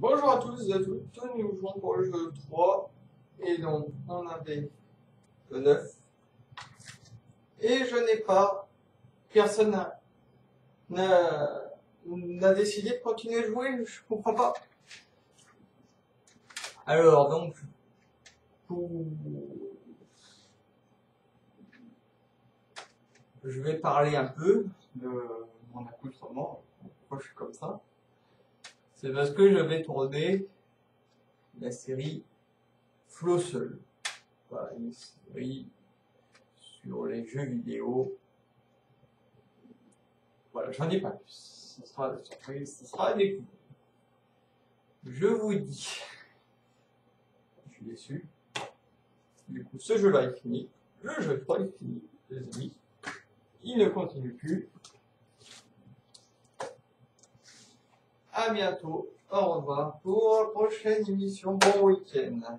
Bonjour à tous et à toutes, nous jouons pour le jeu 3 et donc on avait le 9 et je n'ai pas, personne n'a- décidé de continuer à jouer, je comprends pas. Alors donc, pour... je vais parler un peu de mon accoutrement, pourquoi je suis comme ça. C'est parce que je vais tourner la série Flossel. Voilà, une série sur les jeux vidéo. Voilà, j'en ai pas plus. Ce sera ce sera à découvrir. Je vous dis, je suis déçu. Du coup, ce jeu-là est fini. Le jeu 3 est fini, les amis. Il ne continue plus. À bientôt. Au revoir pour prochaine émission. Bon week-end.